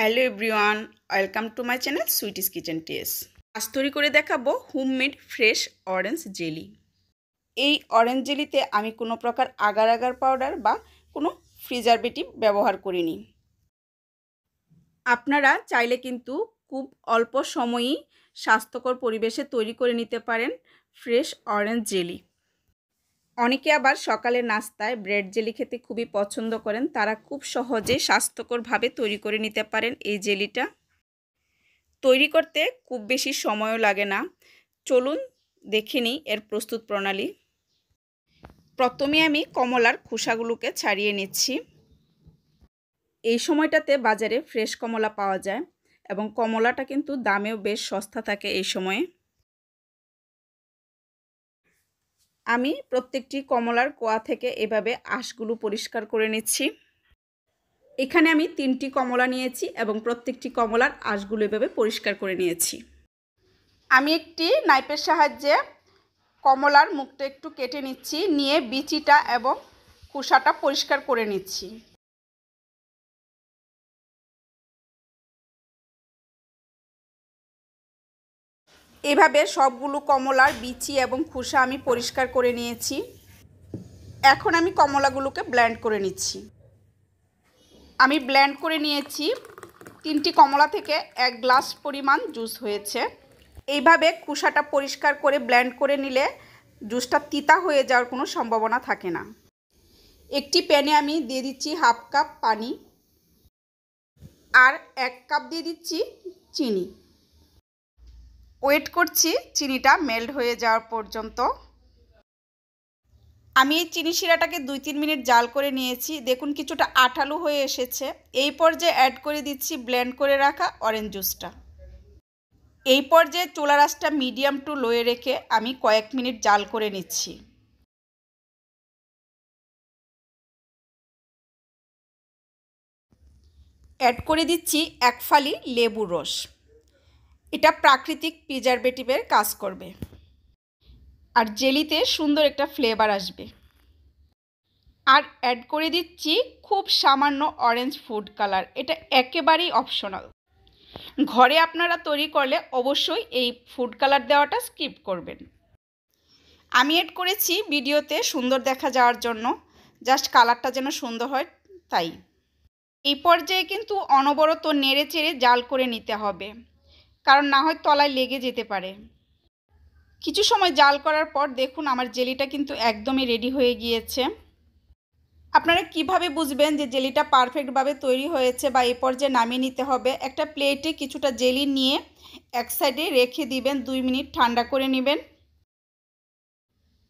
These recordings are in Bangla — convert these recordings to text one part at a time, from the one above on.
Hello everyone, welcome to my channel Sweety's kitchen টেস আজ তৈরি করে দেখাবো হোমমেড ফ্রেশ অরেঞ্জ জেলি। এই অরেঞ্জ জেলিতে আমি কোনো প্রকার আগার আগার পাউডার বা কোনো প্রিজারভেটিভ ব্যবহার করিনি। আপনারা চাইলে কিন্তু খুব অল্প সময়েই স্বাস্থ্যকর পরিবেশে তৈরি করে নিতে পারেন ফ্রেশ অরেঞ্জ জেলি। অনেকে আবার সকালে নাস্তায় ব্রেড জেলি খেতে খুবই পছন্দ করেন। তারা খুব সহজে স্বাস্থ্যকরভাবে তৈরি করে নিতে পারেন এই জেলিটা। তৈরি করতে খুব বেশি সময়ও লাগে না। চলুন দেখে নিই এর প্রস্তুত প্রণালী। প্রথমে আমি কমলার খোসাগুলোকে ছাড়িয়ে নিচ্ছি। এই সময়টাতে বাজারে ফ্রেশ কমলা পাওয়া যায় এবং কমলাটা কিন্তু দামেও বেশ সস্তা থাকে এই সময়ে। আমি প্রত্যেকটি কমলার কোয়া থেকে এভাবে আঁশগুলো পরিষ্কার করে নিচ্ছি। এখানে আমি তিনটি কমলা নিয়েছি এবং প্রত্যেকটি কমলার আঁশগুলো এভাবে পরিষ্কার করে নিয়েছি। আমি একটি নাইপের সাহায্যে কমলার মুখটা একটু কেটে নিচ্ছি, নিয়ে বিচিটা এবং খোসাটা পরিষ্কার করে নিচ্ছি। এভাবে সবগুলো কমলার বিচি এবং খোসা আমি পরিষ্কার করে নিয়েছি। এখন আমি কমলাগুলোকে ব্ল্যান্ড করে নিচ্ছি। আমি ব্ল্যান্ড করে নিয়েছি। তিনটি কমলা থেকে এক গ্লাস পরিমাণ জুস হয়েছে। এইভাবে খোসাটা পরিষ্কার করে ব্ল্যান্ড করে নিলে জুসটা তিতা হয়ে যাওয়ার কোনো সম্ভাবনা থাকে না। একটি প্যানে আমি দিয়ে দিচ্ছি হাফ কাপ পানি। আর এক কাপ দিয়ে দিচ্ছি চিনি। ওয়েট করছি, চিনিটা মেল্ট হয়ে যাওয়ার পর্যন্ত। আমি এই চিনি শিরাটাকে দুই তিন মিনিট জাল করে নিয়েছি। দেখুন কিছুটা আঠালো হয়ে এসেছে। এই পর্যায়ে অ্যাড করে দিচ্ছি ব্লেন্ড করে রাখা অরেঞ্জ জুসটা এই পর্যায়ে চুলা রাসটা মিডিয়াম টু লোয়ে রেখে আমি কয়েক মিনিট জাল করে নিচ্ছি। অ্যাড করে দিচ্ছি এক ফালি লেবুর রস। এটা প্রাকৃতিক প্রিজারভেটিভের কাজ করবে। আর জেলিতে সুন্দর একটা ফ্লেভার আসবে। আর অ্যাড করে দিচ্ছি খুব সামান্য অরেঞ্জ ফুড কালার এটা একেবারেই অপশনাল ঘরে আপনারা তৈরি করলে অবশ্যই এই ফুড কালার দেওয়াটা স্কিপ করবেন। আমি অ্যাড করেছি ভিডিওতে সুন্দর দেখা যাওয়ার জন্য জাস্ট কালারটা যেন সুন্দর হয় তাই। এই পর্যায়ে কিন্তু অনবরত নেড়ে চেড়ে জাল করে নিতে হবে। কারণ না হয় তলায় লেগে যেতে পারে। কিছু সময় জাল করার পর দেখুন আমার জেলিটা কিন্তু একদমই রেডি হয়ে গিয়েছে। আপনারা কীভাবে বুঝবেন যে জেলিটা পারফেক্টভাবে তৈরি হয়েছে বা এই পর্যায়ে নামিয়ে নিতে হবে? একটা প্লেটে কিছুটা জেলি নিয়ে এক সাইডে রেখে দিবেন, দুই মিনিট ঠান্ডা করে নেবেন।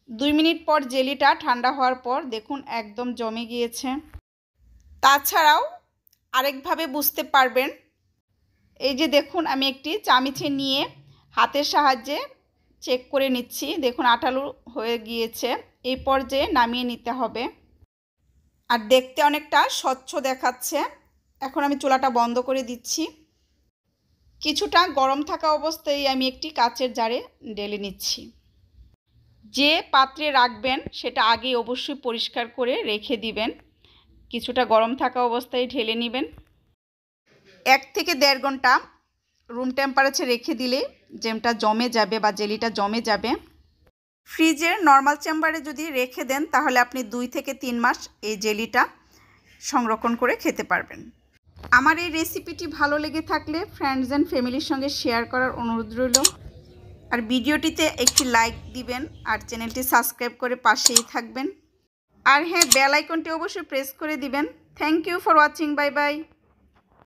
দুই মিনিট পর জেলিটা ঠান্ডা হওয়ার পর দেখুন একদম জমে গিয়েছে। তাছাড়াও আরেকভাবে বুঝতে পারবেন এই যে দেখুন, আমি একটি চামিচে নিয়ে হাতের সাহায্যে চেক করে নিচ্ছি। দেখুন, আঠালু হয়ে গিয়েছে। এই পর্যায়ে নামিয়ে নিতে হবে। আর দেখতে অনেকটা স্বচ্ছ দেখাচ্ছে। এখন আমি চুলাটা বন্ধ করে দিচ্ছি। কিছুটা গরম থাকা অবস্থায় আমি একটি কাচের জারে ডেলে নিচ্ছি। যে পাত্রে রাখবেন, সেটা আগে অবশ্যই পরিষ্কার করে রেখে দিবেন। কিছুটা গরম থাকা অবস্থায় ঢেলে নেবেন। এক থেকে দেড় ঘণ্টা রুম টেম্পারেচার রেখে দিলে জেমটা জমে যাবে বা জেলিটা জমে যাবে। ফ্রিজের নর্মাল চেম্বারে যদি রেখে দেন, তাহলে আপনি দুই থেকে তিন মাস এই জেলিটা সংরক্ষণ করে খেতে পারবেন। আমার এই রেসিপিটি ভালো লেগে থাকলে ফ্রেন্ডস অ্যান্ড ফ্যামিলির সঙ্গে শেয়ার করার অনুরোধ রইল। আর ভিডিওটিতে একটি লাইক দিবেন আর চ্যানেলটি সাবস্ক্রাইব করে পাশেই থাকবেন। আর হ্যাঁ বেল আইকনটি অবশ্যই প্রেস করে দিবেন। Thank you for watching bye bye